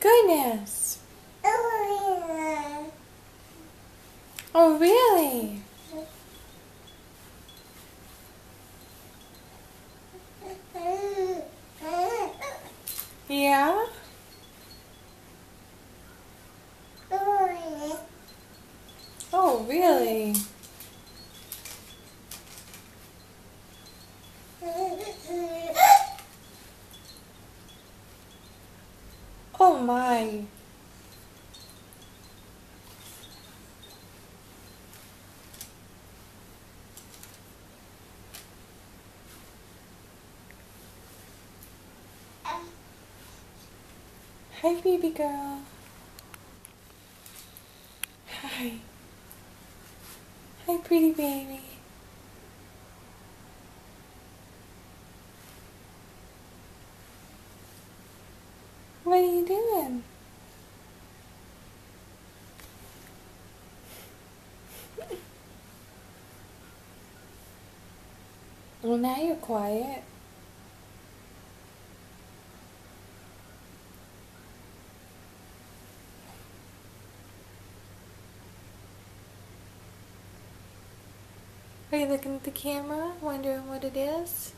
goodness. Oh, really? Yeah? Oh, really? Oh my. Hi, baby girl. Hi. Hi, pretty baby. What are you doing? Well, now you're quiet. Are you looking at the camera, wondering what it is?